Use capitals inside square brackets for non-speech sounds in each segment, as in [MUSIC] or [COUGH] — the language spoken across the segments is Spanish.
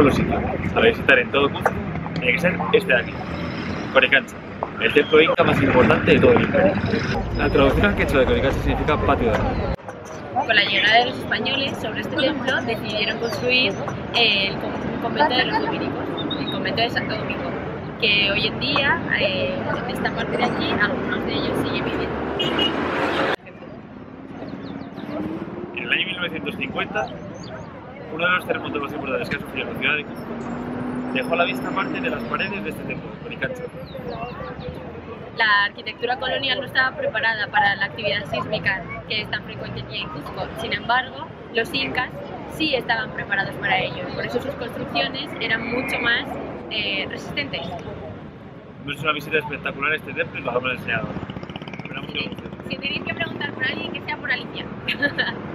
los sitios para visitar en todo Cuzco tiene que ser este de aquí, Coricancha, el templo inca más importante de todo el imperio. La traducción al quechua de Coricancha significa patio de. Con la llegada de los españoles sobre este templo decidieron construir el convento de los dominicos, el convento de Santo Domingo, que hoy en día, eh, en esta parte de aquí, algunos de ellos siguen viviendo. En el año 1950, uno de los terremotos más importantes que ha sufrido la ciudad de Cuzco dejó a la vista parte de las paredes de este templo, Coricancha. La arquitectura colonial no estaba preparada para la actividad sísmica que es tan frecuente aquí en Cusco. Sin embargo, los incas sí estaban preparados para ello. Por eso sus construcciones eran mucho más eh, resistentes. No es una visita espectacular este templo y lo vamos a enseñar ahora. Esperamos que Si, os guste. si tenéis que preguntar por alguien, que sea por Alicia. [LAUGHS]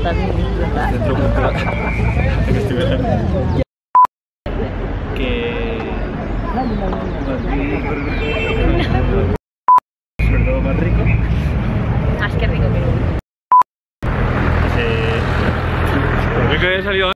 está bien ¿verdad? Que más rico. Más que rico que. que he salido.